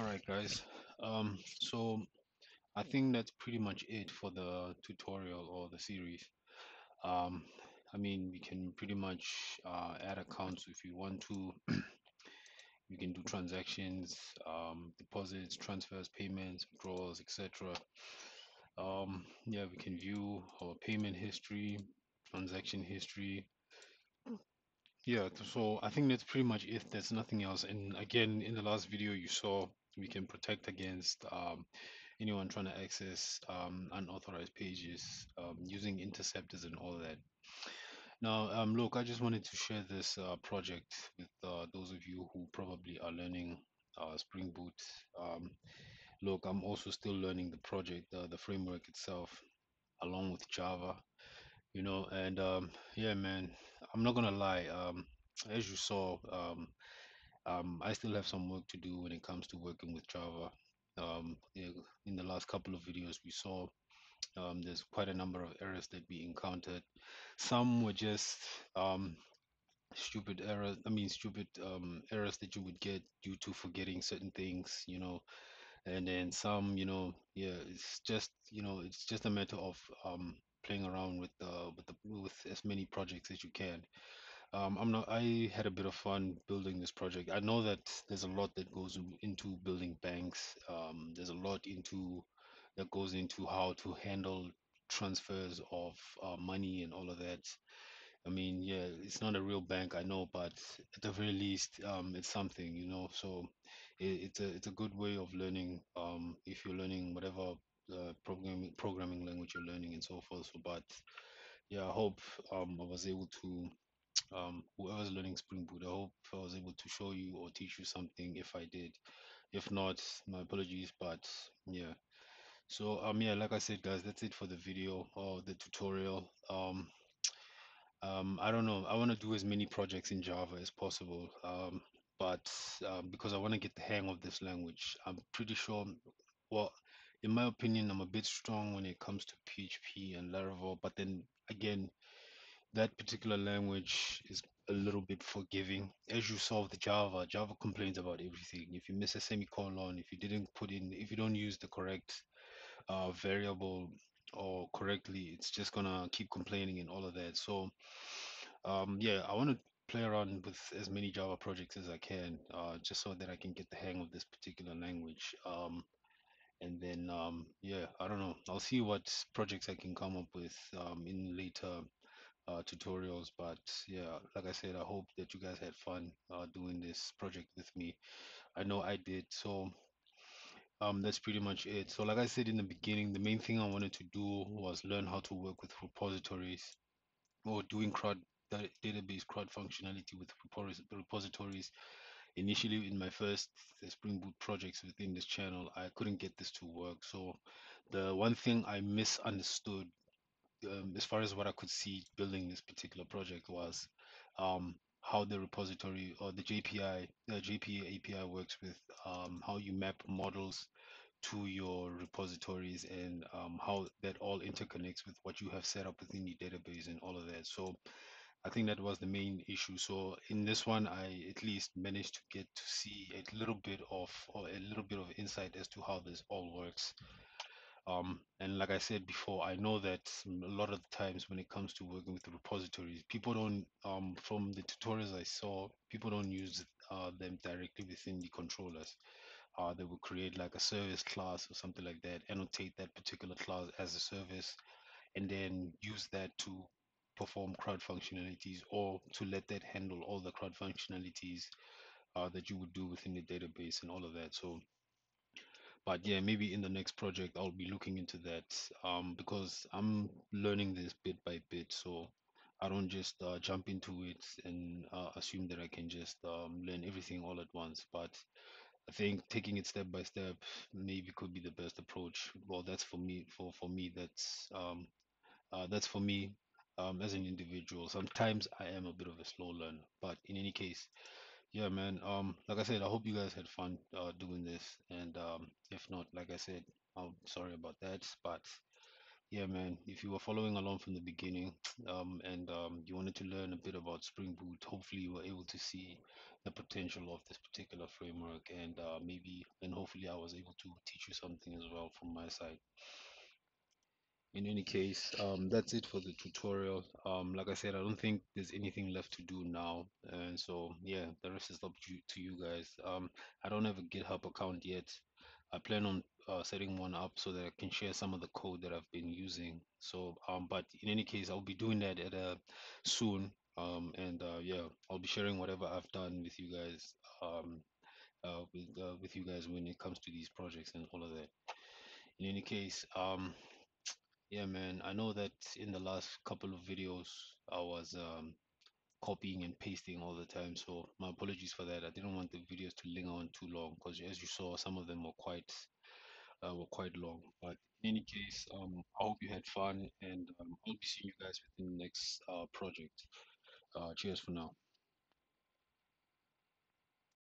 All right, guys. Um, so I think that's pretty much it for the tutorial or the series. Um, I mean, we can pretty much uh, add accounts if you want to. We can do transactions, um, deposits, transfers, payments, withdrawals, etc. Um, yeah, we can view our payment history, transaction history. Yeah, so I think that's pretty much it. There's nothing else. And again, in the last video you saw, we can protect against um, anyone trying to access um, unauthorized pages um, using interceptors and all that. Now, um, look, I just wanted to share this uh, project with uh, those of you who probably are learning uh, Spring Boot. Um, look, I'm also still learning the project, uh, the framework itself, along with Java, you know, and um, yeah, man, I'm not gonna lie. Um, as you saw, um, um, I still have some work to do when it comes to working with Java. Um, in the last couple of videos, we saw um, there's quite a number of errors that we encountered. Some were just um, stupid errors. I mean, stupid um, errors that you would get due to forgetting certain things, you know. And then some, you know, yeah, it's just, you know, it's just a matter of um, playing around with the with the with as many projects as you can. Um, I'm not. I had a bit of fun building this project. I know that there's a lot that goes into building banks. Um, there's a lot into that goes into how to handle transfers of uh, money and all of that. I mean, yeah, it's not a real bank, I know, but at the very least, um, it's something, you know. So it, it's a it's a good way of learning. Um, if you're learning whatever uh, programming programming language you're learning and so forth. So, but yeah, I hope um I was able to um, whoever's learning Spring Boot, I hope I was able to show you or teach you something if I did. If not, my apologies, but yeah. So um yeah, like I said guys, that's it for the video or the tutorial. Um um I don't know. I want to do as many projects in Java as possible. Um but um, because I want to get the hang of this language, I'm pretty sure well, in my opinion, I'm a bit strong when it comes to PHP and Laravel, but then again, that particular language is a little bit forgiving. As you saw with Java, Java complains about everything. If you miss a semicolon, if you didn't put in, if you don't use the correct uh, variable or correctly, it's just gonna keep complaining and all of that. So, um, yeah, I want to play around with as many Java projects as I can, uh, just so that I can get the hang of this particular language. Um, and then, um, yeah, I don't know. I'll see what projects I can come up with um, in later uh, tutorials. But yeah, like I said, I hope that you guys had fun uh, doing this project with me. I know I did. So um, that's pretty much it. So like I said in the beginning, the main thing I wanted to do was learn how to work with repositories or doing CRUD database CRUD functionality with repositories. Initially, in my first uh, Spring Boot projects within this channel, I couldn't get this to work. So the one thing I misunderstood um, as far as what I could see building this particular project was um, how the repository or the JPI, the JPA API works with um, how you map models to your repositories and um, how that all interconnects with what you have set up within your database and all of that. So I think that was the main issue. So in this one, I at least managed to get to see a little bit of or a little bit of insight as to how this all works. Um, and like I said before, I know that a lot of the times when it comes to working with repositories, people don't, um, from the tutorials I saw, people don't use uh, them directly within the controllers. Uh, they will create like a service class or something like that, annotate that particular class as a service, and then use that to perform CRUD functionalities or to let that handle all the CRUD functionalities uh, that you would do within the database and all of that. So but yeah, maybe in the next project I'll be looking into that um, because I'm learning this bit by bit, so I don't just uh, jump into it and uh, assume that I can just um, learn everything all at once. But I think taking it step by step maybe could be the best approach. Well, that's for me. For for me, that's um, uh, that's for me um, as an individual. Sometimes I am a bit of a slow learner, but in any case. Yeah, man. Um, like I said, I hope you guys had fun uh, doing this, and um, if not, like I said, I'm sorry about that. But yeah, man, if you were following along from the beginning, um, and um, you wanted to learn a bit about Spring Boot, hopefully you were able to see the potential of this particular framework, and uh, maybe, and hopefully I was able to teach you something as well from my side. In any case, um, that's it for the tutorial. Um, like I said, I don't think there's anything left to do now, and so yeah, the rest is up to you, guys. Um, I don't have a GitHub account yet. I plan on uh, setting one up so that I can share some of the code that I've been using. So, um, but in any case, I'll be doing that at a soon. Um, and uh, yeah, I'll be sharing whatever I've done with you guys. Um, uh, with uh, with you guys when it comes to these projects and all of that. In any case, yeah, man. I know that in the last couple of videos, I was um, copying and pasting all the time. So my apologies for that. I didn't want the videos to linger on too long because, as you saw, some of them were quite uh, were quite long. But in any case, um, I hope you had fun, and um, I'll be seeing you guys within the next uh, project. Uh, cheers for now.